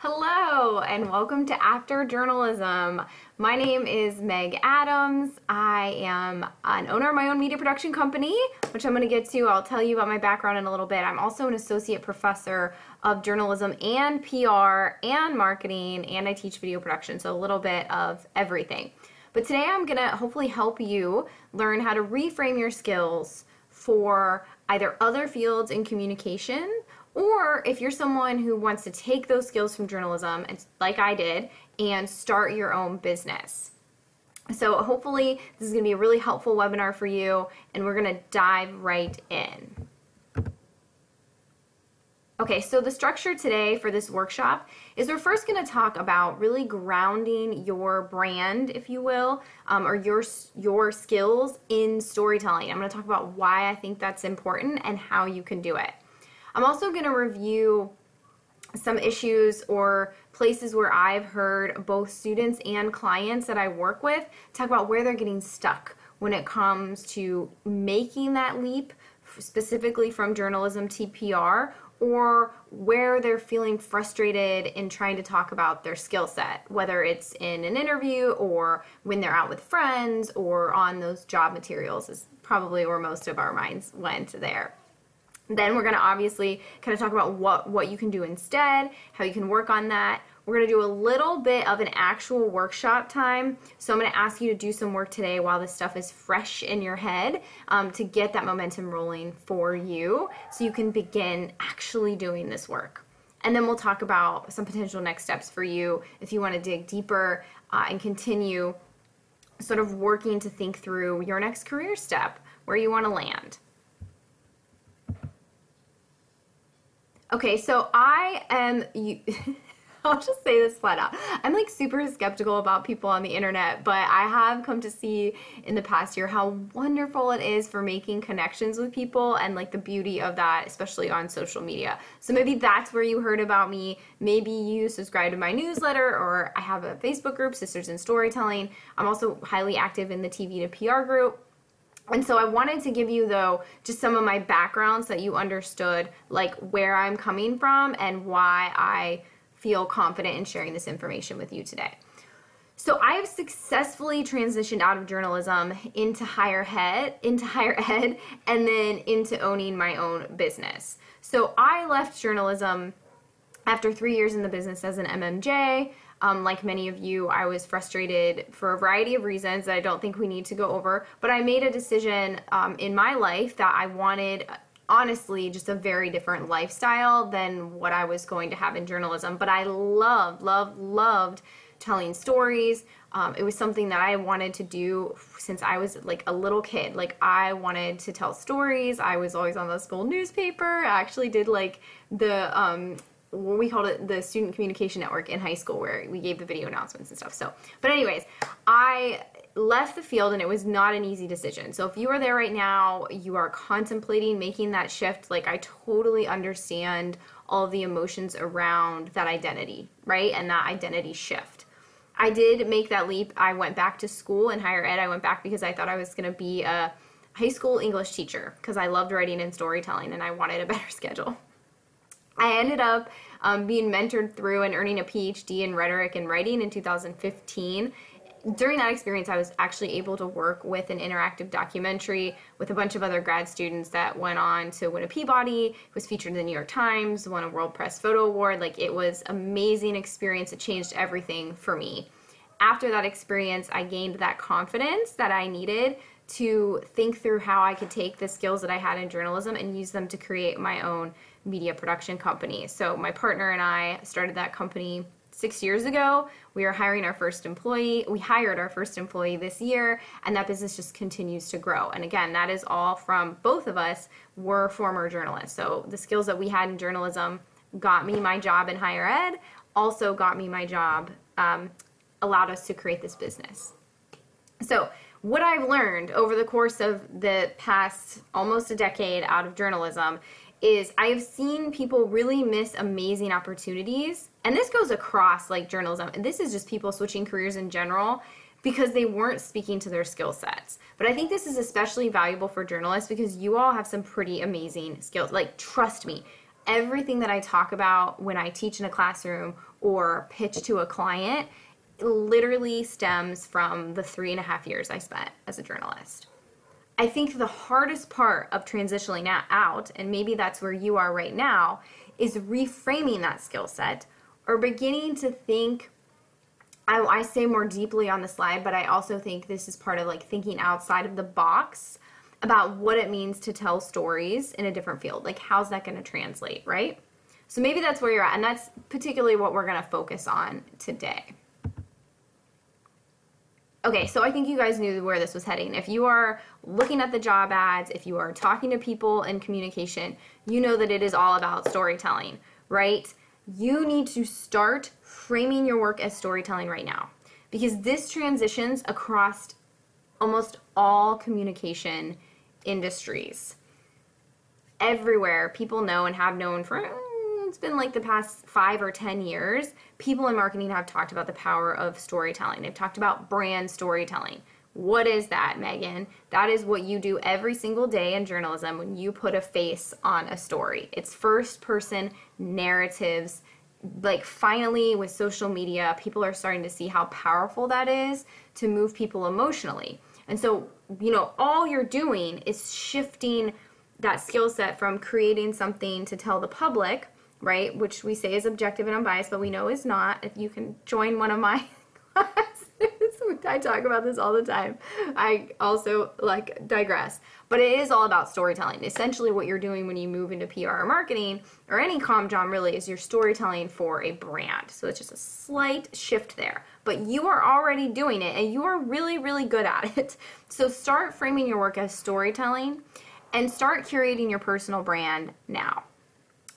Hello, and welcome to After Journalism. My name is Meg Adams. I am an owner of my own media production company, which I'm going to get to. I'll tell you about my background in a little bit. I'm also an associate professor of journalism and PR and marketing, and I teach video production, so a little bit of everything. But today I'm going to hopefully help you learn how to reframe your skills for either other fields in communication or if you're someone who wants to take those skills from journalism, like I did, and start your own business. So hopefully this is going to be a really helpful webinar for you, and we're going to dive right in. Okay, so the structure today for this workshop is we're first going to talk about really grounding your brand, if you will, um, or your your skills in storytelling. I'm going to talk about why I think that's important and how you can do it. I'm also going to review some issues or places where I've heard both students and clients that I work with talk about where they're getting stuck when it comes to making that leap specifically from journalism to PR or where they're feeling frustrated in trying to talk about their skill set, whether it's in an interview or when they're out with friends or on those job materials is probably where most of our minds went there. Then we're going to obviously kind of talk about what, what you can do instead, how you can work on that. We're going to do a little bit of an actual workshop time. So I'm going to ask you to do some work today while this stuff is fresh in your head um, to get that momentum rolling for you so you can begin actually doing this work. And then we'll talk about some potential next steps for you if you want to dig deeper uh, and continue sort of working to think through your next career step, where you want to land. Okay, so I am you I'll just say this flat out. I'm like super skeptical about people on the internet, but I have come to see in the past year how wonderful it is for making connections with people and like the beauty of that, especially on social media. So maybe that's where you heard about me. Maybe you subscribe to my newsletter or I have a Facebook group, Sisters in Storytelling. I'm also highly active in the TV to PR group. And so I wanted to give you though just some of my background so that you understood like where I'm coming from and why I feel confident in sharing this information with you today. So I have successfully transitioned out of journalism into higher ed, into higher ed, and then into owning my own business. So I left journalism after three years in the business as an MMJ. Um, like many of you, I was frustrated for a variety of reasons that I don't think we need to go over. But I made a decision um, in my life that I wanted honestly just a very different lifestyle than what I was going to have in journalism. But I loved, loved, loved telling stories. Um, it was something that I wanted to do since I was like a little kid. Like I wanted to tell stories. I was always on the school newspaper. I actually did like the um, we called it the student communication network in high school where we gave the video announcements and stuff so. But anyways i left the field and it was not an easy decision. So if you are there right now you are contemplating making that shift like i totally understand all the emotions around that identity right and that identity shift. I did make that leap. I went back to school in higher ed. I went back because i thought i was going to be a high school english teacher because i loved writing and storytelling and i wanted a better schedule I ended up um, being mentored through and earning a PhD in rhetoric and writing in 2015. During that experience, I was actually able to work with an interactive documentary with a bunch of other grad students that went on to win a Peabody, was featured in the New York Times, won a World Press Photo Award. Like it was amazing experience. It changed everything for me. After that experience, I gained that confidence that I needed to think through how I could take the skills that I had in journalism and use them to create my own media production company. So my partner and I started that company six years ago. We are hiring our first employee. We hired our first employee this year, and that business just continues to grow. And again, that is all from both of us were former journalists. So the skills that we had in journalism got me my job in higher ed, also got me my job, um, allowed us to create this business. So what I've learned over the course of the past almost a decade out of journalism is I have seen people really miss amazing opportunities. And this goes across like journalism. And this is just people switching careers in general because they weren't speaking to their skill sets. But I think this is especially valuable for journalists because you all have some pretty amazing skills. Like, trust me, everything that I talk about when I teach in a classroom or pitch to a client literally stems from the three and a half years I spent as a journalist. I think the hardest part of transitioning out, and maybe that's where you are right now, is reframing that skill set or beginning to think. I, I, say more deeply on the slide, but I also think this is part of like thinking outside of the box about what it means to tell stories in a different field. Like, how's that going to translate, right? So maybe that's where you're at, and that's particularly what we're going to focus on today. Okay, so I think you guys knew where this was heading. If you are looking at the job ads, if you are talking to people in communication, you know that it is all about storytelling, right? You need to start framing your work as storytelling right now because this transitions across almost all communication industries. Everywhere, people know and have known for it's been like the past five or 10 years, people in marketing have talked about the power of storytelling. They've talked about brand storytelling. What is that, Megan? That is what you do every single day in journalism when you put a face on a story. It's first person narratives. Like, finally, with social media, people are starting to see how powerful that is to move people emotionally. And so, you know, all you're doing is shifting that skill set from creating something to tell the public right? Which we say is objective and unbiased, but we know is not. If you can join one of my classes, I talk about this all the time. I also like digress, but it is all about storytelling. Essentially, what you're doing when you move into PR or marketing or any com job really is you're storytelling for a brand. So it's just a slight shift there, but you are already doing it and you are really, really good at it. So start framing your work as storytelling and start curating your personal brand now.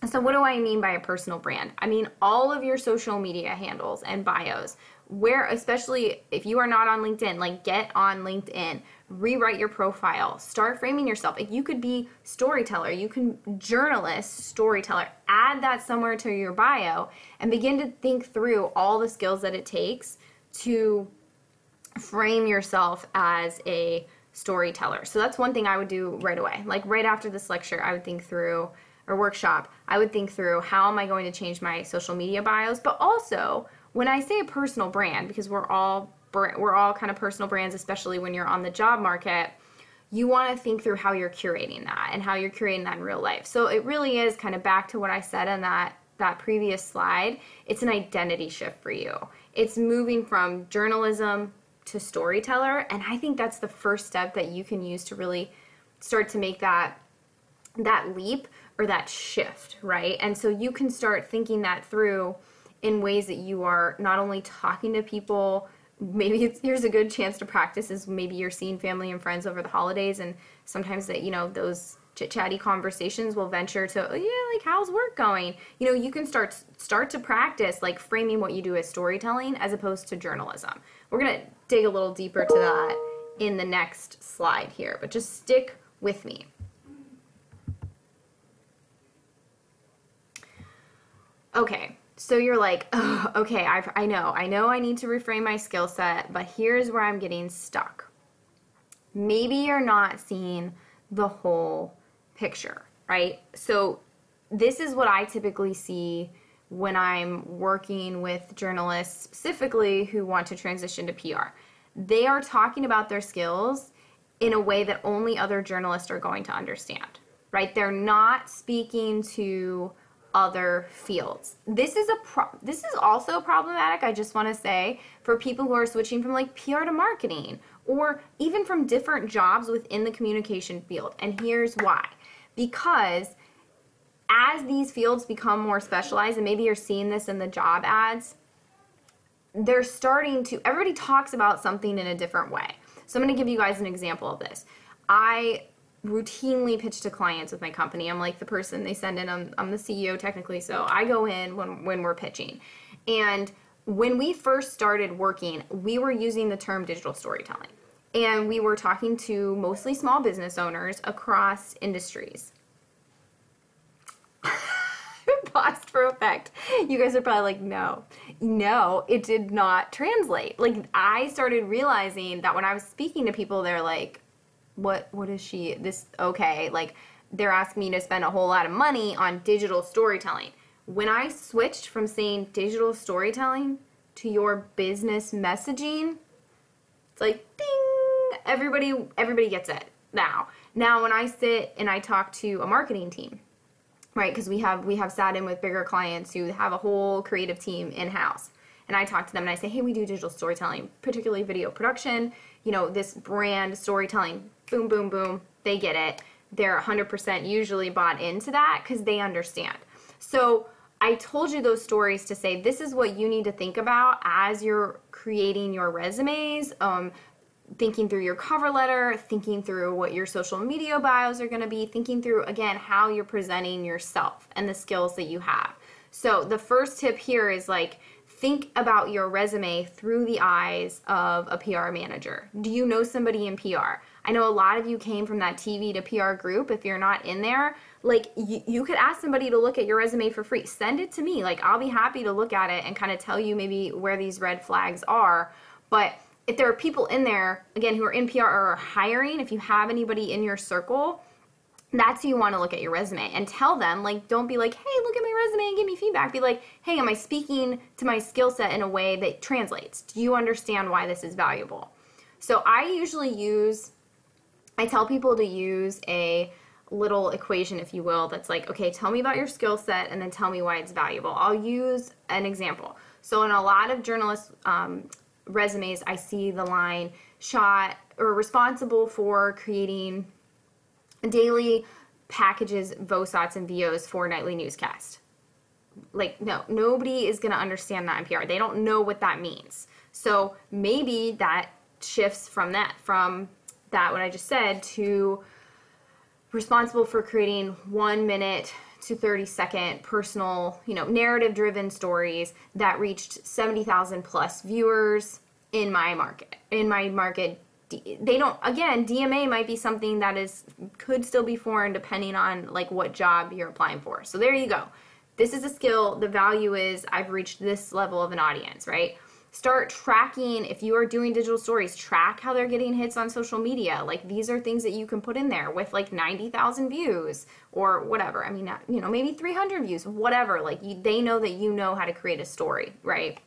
So, what do I mean by a personal brand? I mean all of your social media handles and bios. Where, especially if you are not on LinkedIn, like get on LinkedIn, rewrite your profile, start framing yourself. If you could be storyteller, you can journalist, storyteller, add that somewhere to your bio and begin to think through all the skills that it takes to frame yourself as a storyteller. So that's one thing I would do right away. Like right after this lecture, I would think through or workshop, I would think through how am I going to change my social media bios, but also when I say a personal brand, because we're all we're all kind of personal brands, especially when you're on the job market. You want to think through how you're curating that and how you're curating that in real life. So it really is kind of back to what I said in that that previous slide. It's an identity shift for you. It's moving from journalism to storyteller, and I think that's the first step that you can use to really start to make that that leap or that shift, right? And so you can start thinking that through in ways that you are not only talking to people, maybe it's, here's a good chance to practice is maybe you're seeing family and friends over the holidays and sometimes that, you know, those chit-chatty conversations will venture to, oh, yeah, like how's work going? You know, you can start start to practice like framing what you do as storytelling as opposed to journalism. We're going to dig a little deeper to that in the next slide here, but just stick with me. Okay, so you're like, oh, okay, i I know, I know I need to reframe my skill set, but here's where I'm getting stuck. Maybe you're not seeing the whole picture, right? So this is what I typically see when I'm working with journalists specifically who want to transition to PR. They are talking about their skills in a way that only other journalists are going to understand, right? They're not speaking to other fields. This is a pro- this is also problematic, I just want to say, for people who are switching from like PR to marketing or even from different jobs within the communication field. And here's why. Because as these fields become more specialized and maybe you're seeing this in the job ads, they're starting to everybody talks about something in a different way. So I'm going to give you guys an example of this. I routinely pitch to clients with my company. I'm like the person they send in. I'm, I'm the CEO technically, so I go in when when we're pitching. And when we first started working, we were using the term digital storytelling. And we were talking to mostly small business owners across industries. Paused for effect. You guys are probably like, no, no, it did not translate. Like, I started realizing that when I was speaking to people, they're like, what what is she this okay like they're asking me to spend a whole lot of money on digital storytelling. When I switched from saying digital storytelling to your business messaging, it's like ding, everybody everybody gets it now. Now when I sit and I talk to a marketing team, right? Because we have we have sat in with bigger clients who have a whole creative team in house, and I talk to them and I say, hey, we do digital storytelling, particularly video production. You know, this brand storytelling, boom, boom, boom. They get it. They're 100% usually bought into that because they understand. So I told you those stories to say this is what you need to think about as you're creating your resumes, um, thinking through your cover letter, thinking through what your social media bios are going to be, thinking through, again, how you're presenting yourself and the skills that you have. So, the first tip here is like, think about your resume through the eyes of a PR manager. Do you know somebody in PR? I know a lot of you came from that TV to PR group. If you're not in there, like you, you could ask somebody to look at your resume for free. Send it to me. Like I'll be happy to look at it and kind of tell you maybe where these red flags are. But if there are people in there, again, who are in PR or are hiring, if you have anybody in your circle, that's who you want to look at your resume and tell them, like, don't be like, hey, look at my resume and give me feedback. Be like, hey, am I speaking to my skill set in a way that translates? Do you understand why this is valuable? So I usually use, I tell people to use a little equation, if you will, that's like, okay, tell me about your skill set and then tell me why it's valuable. I'll use an example. So in a lot of journalists' um, resumes, I see the line shot or responsible for creating daily packages, VOSOTs, and VOs for nightly newscast. Like, no, nobody is going to understand that in PR. They don't know what that means. So maybe that shifts from that, from that, what I just said, to responsible for creating one minute to 30 second personal, you know, narrative driven stories that reached 70,000 plus viewers in my market. In my market, they don't again, DMA might be something that is could still be foreign depending on like what job you're applying for. So there you go. This is a skill. The value is I've reached this level of an audience, right? start tracking if you are doing digital stories track how they're getting hits on social media like these are things that you can put in there with like 90,000 views or whatever i mean you know maybe 300 views whatever like you, they know that you know how to create a story right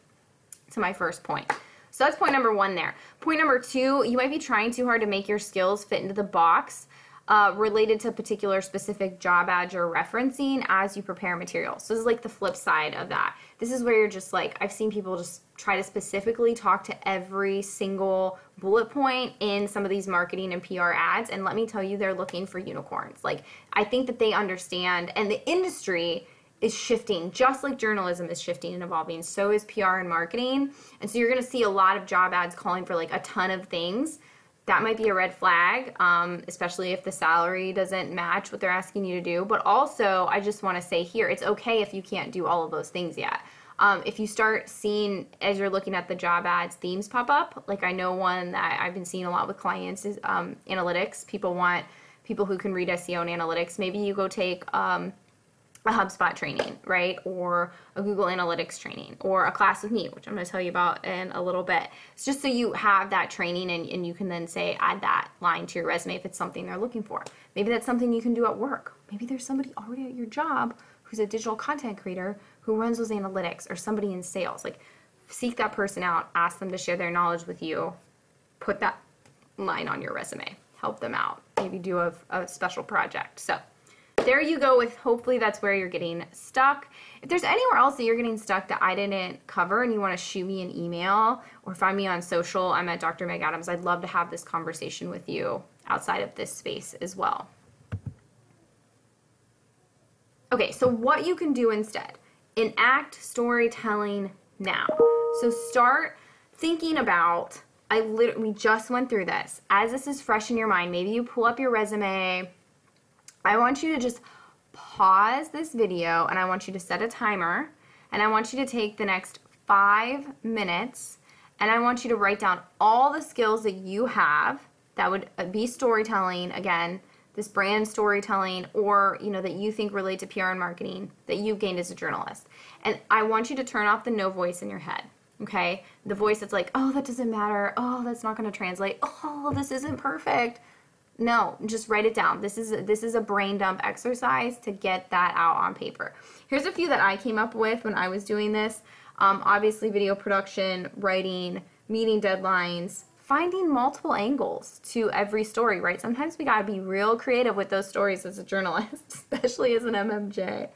to my first point so that's point number one there point number two you might be trying too hard to make your skills fit into the box uh, related to a particular specific job ad you're referencing as you prepare material. So this is like the flip side of that. This is where you're just like, I've seen people just try to specifically talk to every single bullet point in some of these marketing and PR ads. And let me tell you, they're looking for unicorns. Like, I think that they understand, and the industry is shifting just like journalism is shifting and evolving so is pr and marketing and so you're going to see a lot of job ads calling for like a ton of things that might be a red flag, um, especially if the salary doesn't match what they're asking you to do. But also, I just want to say here, it's okay if you can't do all of those things yet. Um, if you start seeing, as you're looking at the job ads, themes pop up, like I know one that I've been seeing a lot with clients is um, analytics. People want people who can read SEO and analytics. Maybe you go take um, a HubSpot training, right? Or a Google Analytics training or a class with me, which I'm going to tell you about in a little bit. It's just so you have that training and, and you can then say, add that line to your resume if it's something they're looking for. Maybe that's something you can do at work. Maybe there's somebody already at your job who's a digital content creator who runs those analytics or somebody in sales. Like, seek that person out, ask them to share their knowledge with you, put that line on your resume, help them out, maybe do a, a special project. So, there you go with hopefully that's where you're getting stuck. If there's anywhere else that you're getting stuck that I didn't cover and you want to shoot me an email or find me on social, I'm at Dr. Meg Adams. I'd love to have this conversation with you outside of this space as well. Okay, so what you can do instead, enact storytelling now. So start thinking about, I literally, we just went through this. As this is fresh in your mind, maybe you pull up your resume, I want you to just pause this video and I want you to set a timer and I want you to take the next five minutes and I want you to write down all the skills that you have that would uh, be storytelling again this brand storytelling or you know that you think relate to PR and marketing that you've gained as a journalist. And I want you to turn off the no voice in your head okay? The voice that's like oh that doesn't matter. Oh that's not going to translate. Oh this isn't perfect No, just write it down. This is a, this is a brain dump exercise to get that out on paper. Here's a few that I came up with when I was doing this. Um, obviously, video production, writing, meeting deadlines, finding multiple angles to every story, right? Sometimes we gotta be real creative with those stories as a journalist, especially as an MMJ.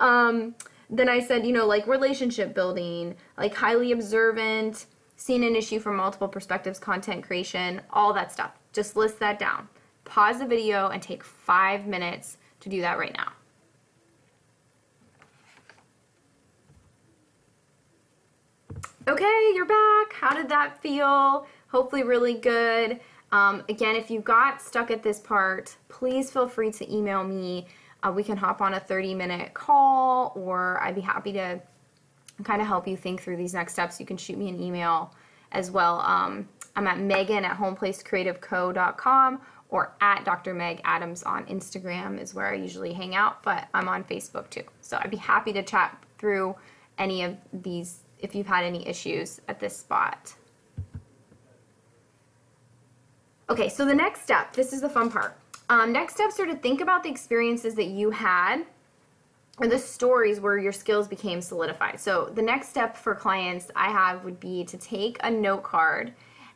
Um, then I said, you know, like relationship building, like highly observant, seeing an issue from multiple perspectives, content creation, all that stuff. Just list that down. Pause the video and take five minutes to do that right now. Okay, you're back. How did that feel? Hopefully really good. Um, again, if you got stuck at this part, please feel free to email me. Uh, we can hop on a 30 minute call or I'd be happy to kind of help you think through these next steps. You can shoot me an email as well. Um, I'm at Megan at homeplacecreativeco.com or at Dr. Meg Adams on Instagram is where I usually hang out, but I'm on Facebook too. So I'd be happy to chat through any of these if you've had any issues at this spot. Okay, so the next step, this is the fun part. Um, next steps are to think about the experiences that you had or the stories where your skills became solidified. So the next step for clients I have would be to take a note card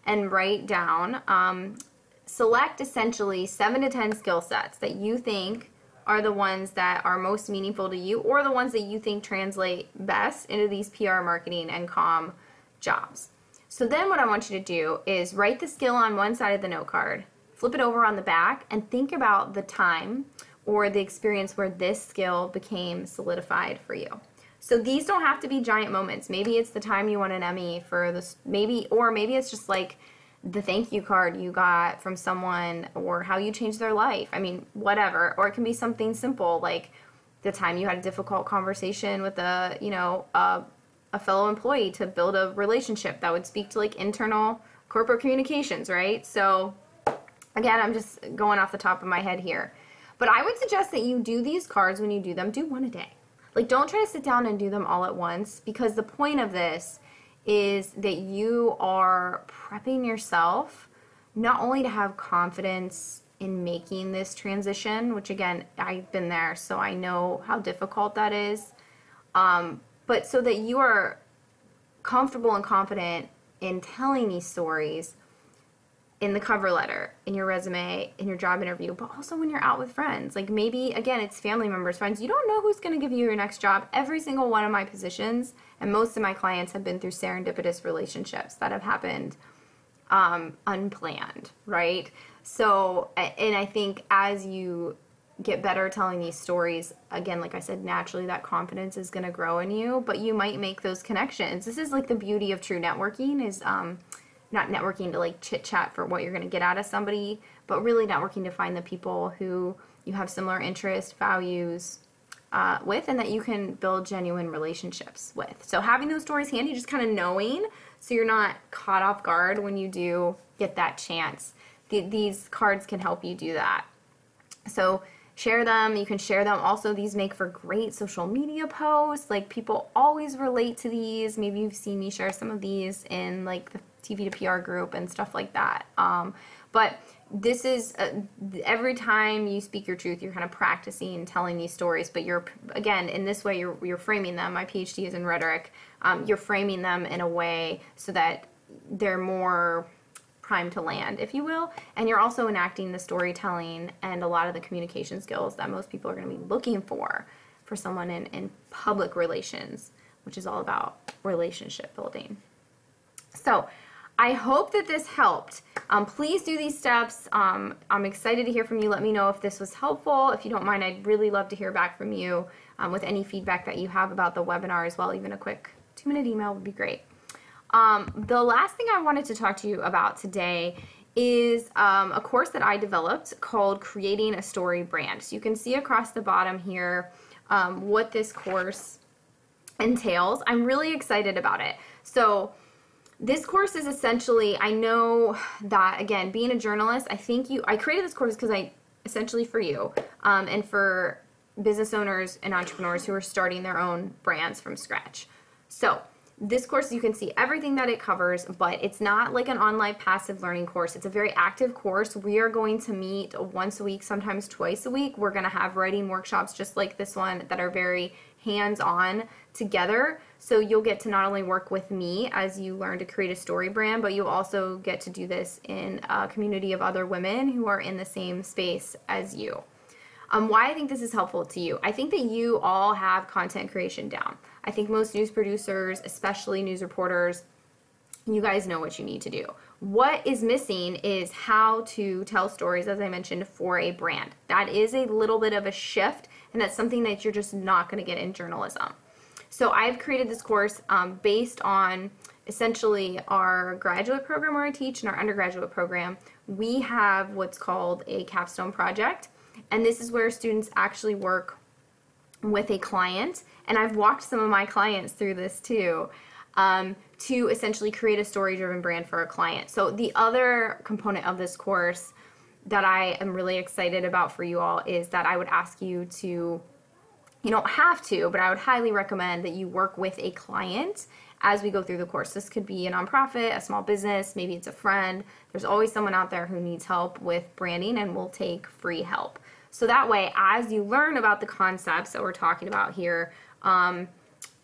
and write down, um, select essentially seven to 10 skill sets that you think are the ones that are most meaningful to you or the ones that you think translate best into these PR marketing and com jobs. So then what I want you to do is write the skill on one side of the note card, flip it over on the back, and think about the time or the experience where this skill became solidified for you. So these don't have to be giant moments. Maybe it's the time you won an Emmy for this, maybe, or maybe it's just like the thank you card you got from someone or how you changed their life. I mean, whatever. Or it can be something simple like the time you had a difficult conversation with a, you know, a, a fellow employee to build a relationship that would speak to like internal corporate communications, right? So again, I'm just going off the top of my head here. But I would suggest that you do these cards when you do them, do one a day. Like, don't try to sit down and do them all at once because the point of this is that you are prepping yourself not only to have confidence in making this transition, which again, I've been there, so I know how difficult that is, um, but so that you are comfortable and confident in telling these stories in the cover letter, in your resume, in your job interview, but also when you're out with friends. Like maybe, again, it's family members, friends. You don't know who's going to give you your next job. Every single one of my positions and most of my clients have been through serendipitous relationships that have happened um, unplanned, right? So, and I think as you get better telling these stories, again, like I said, naturally that confidence is going to grow in you, but you might make those connections. This is like the beauty of true networking is, um, not networking to like chit chat for what you're going to get out of somebody, but really networking to find the people who you have similar interests, values uh, with, and that you can build genuine relationships with. So having those stories handy, just kind of knowing, so you're not caught off guard when you do get that chance. Th- these cards can help you do that. So share them. You can share them. Also, these make for great social media posts. Like people always relate to these. Maybe you've seen me share some of these in like the TV to PR group and stuff like that. Um, but this is uh, every time you speak your truth, you're kind of practicing telling these stories. But you're again in this way, you're you're framing them. My PhD is in rhetoric. Um, you're framing them in a way so that they're more prime to land, if you will. And you're also enacting the storytelling and a lot of the communication skills that most people are going to be looking for for someone in, in public relations, which is all about relationship building. So I hope that this helped. Um, please do these steps. Um, I'm excited to hear from you. Let me know if this was helpful. If you don't mind, I'd really love to hear back from you um, with any feedback that you have about the webinar as well. Even a quick two minute email would be great. Um, the last thing I wanted to talk to you about today is um, a course that I developed called Creating a Story Brand. So you can see across the bottom here um, what this course entails. I'm really excited about it. So this course is essentially i know that again being a journalist i think you i created this course because i essentially for you um, and for business owners and entrepreneurs who are starting their own brands from scratch. So this course you can see everything that it covers but it's not like an online passive learning course. It's a very active course. We are going to meet once a week sometimes twice a week. We're going to have writing workshops just like this one that are very hands-on together so you'll get to not only work with me as you learn to create a story brand but you'll also get to do this in a community of other women who are in the same space as you um, why I think this is helpful to you. I think that you all have content creation down. I think most news producers, especially news reporters, you guys know what you need to do. What is missing is how to tell stories, as I mentioned, for a brand. That is a little bit of a shift, and that's something that you're just not going to get in journalism. So I've created this course um, based on essentially our graduate program where I teach and our undergraduate program. We have what's called a capstone project, and this is where students actually work with a client and I've walked some of my clients through this too, um, to essentially create a story driven brand for a client. So, the other component of this course that I am really excited about for you all is that I would ask you to, you don't have to, but I would highly recommend that you work with a client as we go through the course. This could be a nonprofit, a small business, maybe it's a friend. There's always someone out there who needs help with branding and will take free help. So that way, as you learn about the concepts that we're talking about here, um,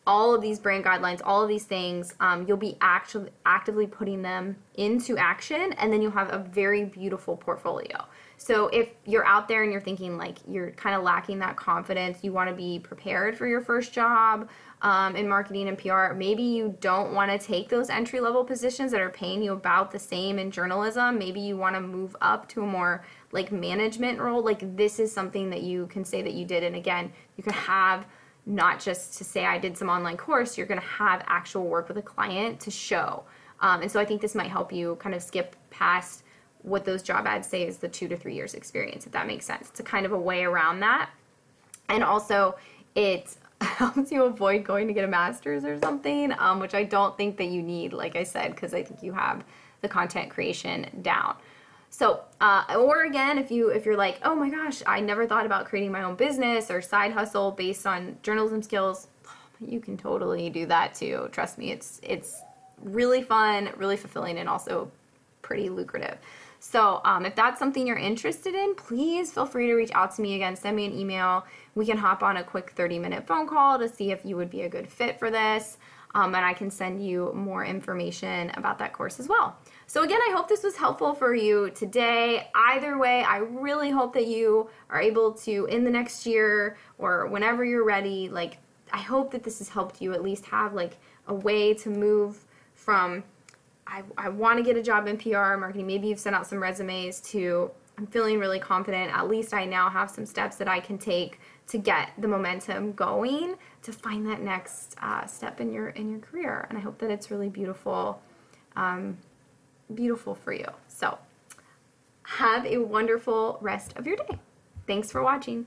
all of these brand guidelines, all of these things, um, you'll be actually actively putting them into action, and then you'll have a very beautiful portfolio. So if you're out there and you're thinking like you're kind of lacking that confidence, you want to be prepared for your first job um, in marketing and PR. Maybe you don't want to take those entry level positions that are paying you about the same in journalism. Maybe you want to move up to a more like management role. Like this is something that you can say that you did, and again, you can have not just to say I did some online course, you're going to have actual work with a client to show. Um, and so I think this might help you kind of skip past what those job ads say is the two to three years experience, if that makes sense. It's a kind of a way around that. And also, it helps you avoid going to get a master's or something, um, which I don't think that you need, like I said, because I think you have the content creation down. So, uh, or again, if you if you're like, oh my gosh, I never thought about creating my own business or side hustle based on journalism skills, you can totally do that too. Trust me, it's it's really fun, really fulfilling, and also pretty lucrative. So, um, if that's something you're interested in, please feel free to reach out to me again. Send me an email. We can hop on a quick 30 minute phone call to see if you would be a good fit for this. Um, and I can send you more information about that course as well. So again, I hope this was helpful for you today. Either way, I really hope that you are able to, in the next year or whenever you're ready, like, I hope that this has helped you at least have like a way to move from I, I want to get a job in PR marketing. Maybe you've sent out some resumes to I'm feeling really confident. At least I now have some steps that I can take to get the momentum going to find that next uh, step in your in your career. And I hope that it's really beautiful. Um, beautiful for you. So have a wonderful rest of your day. Thanks for watching.